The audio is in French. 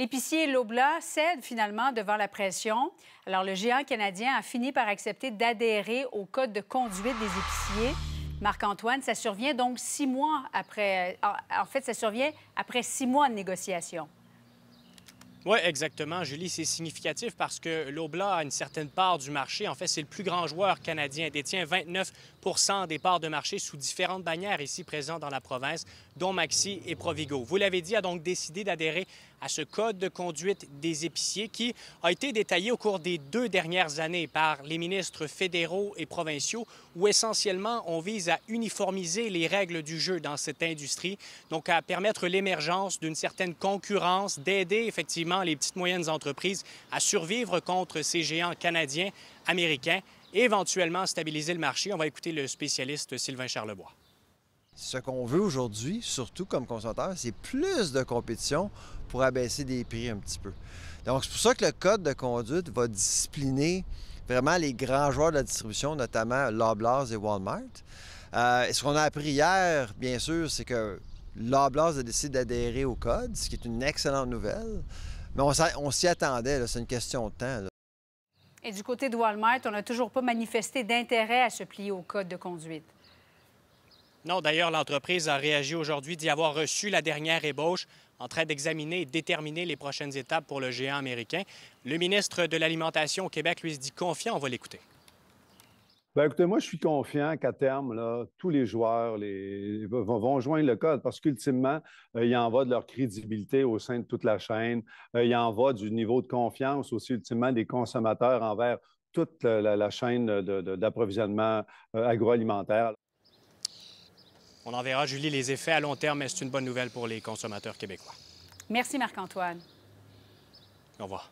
L'épicier Lobla cède finalement devant la pression. Alors, le géant canadien a fini par accepter d'adhérer au code de conduite des épiciers. Marc-Antoine, ça survient donc six mois après. En fait, ça survient après six mois de négociations. Oui, exactement, Julie. C'est significatif parce que l'Obla a une certaine part du marché. En fait, c'est le plus grand joueur canadien. Il détient 29% des parts de marché sous différentes bannières ici présentes dans la province, dont Maxi et Provigo. Vous l'avez dit, a donc décidé d'adhérer à ce code de conduite des épiciers qui a été détaillé au cours des deux dernières années par les ministres fédéraux et provinciaux, où essentiellement on vise à uniformiser les règles du jeu dans cette industrie, donc à permettre l'émergence d'une certaine concurrence, d'aider effectivement les petites moyennes entreprises à survivre contre ces géants canadiens, américains et éventuellement stabiliser le marché. On va écouter le spécialiste Sylvain Charlebois. Ce qu'on veut aujourd'hui, surtout comme consommateur, c'est plus de compétition pour abaisser des prix un petit peu. Donc, c'est pour ça que le code de conduite va discipliner vraiment les grands joueurs de la distribution, notamment Loblaws et Walmart. Euh, ce qu'on a appris hier, bien sûr, c'est que Loblaws a décidé d'adhérer au code, ce qui est une excellente nouvelle. Mais on, s'y attendait, c'est une question de temps. Et du côté de Walmart, on n'a toujours pas manifesté d'intérêt à se plier au code de conduite. Non, d'ailleurs, l'entreprise a réagi aujourd'hui d'y avoir reçu la dernière ébauche en train d'examiner et déterminer les prochaines étapes pour le géant américain. Le ministre de l'Alimentation au Québec lui se dit confiant. On va l'écouter. Bien, écoutez, moi, je suis confiant qu'à terme, tous les joueurs vont, joindre le code parce qu'ultimement, euh, il en va de leur crédibilité au sein de toute la chaîne. Euh, il en va du niveau de confiance aussi, ultimement, des consommateurs envers toute la, chaîne d'approvisionnement euh, agroalimentaire. On en verra, Julie, les effets à long terme, mais c'est une bonne nouvelle pour les consommateurs québécois. Merci, Marc-Antoine. Au revoir.